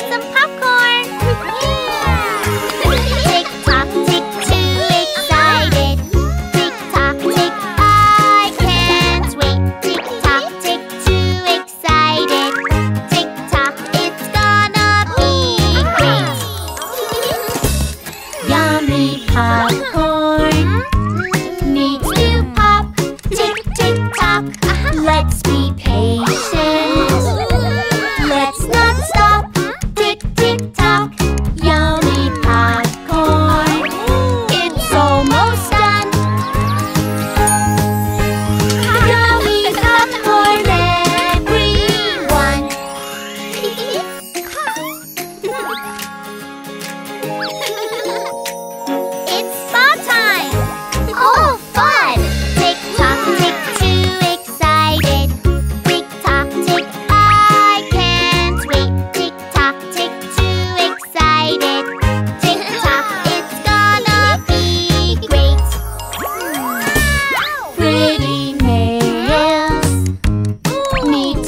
want some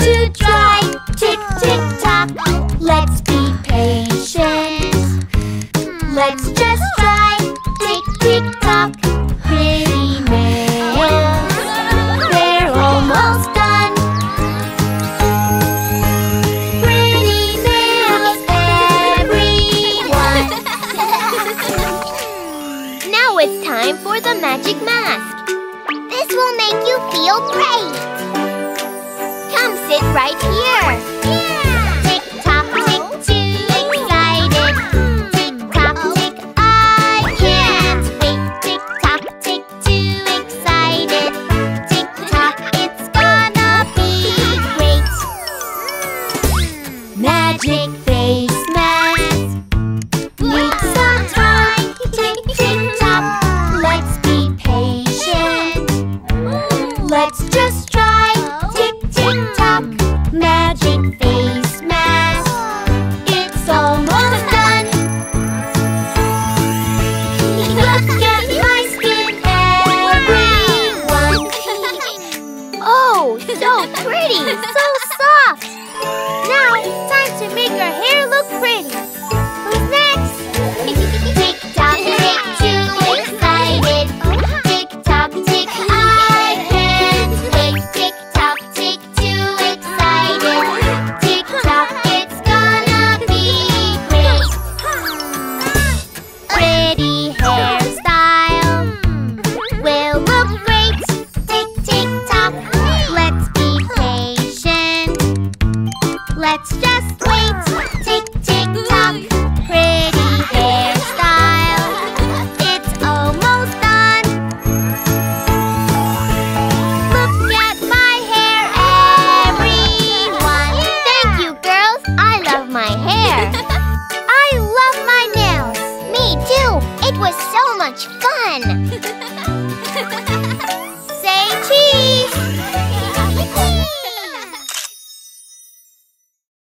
to dry. Tick, tick, tock. Let's be patient. Let's just try. Tick, tick, tock. Pretty nails. we're almost done. Pretty nails, everyone. now it's time for the magic mask. This will make you feel brave it right here. Yeah! Tick tock, tick too excited. Tick tock, I can't wait. Tick tock, tick too excited. Tick tock, it's gonna be great. Magic face. Let's go!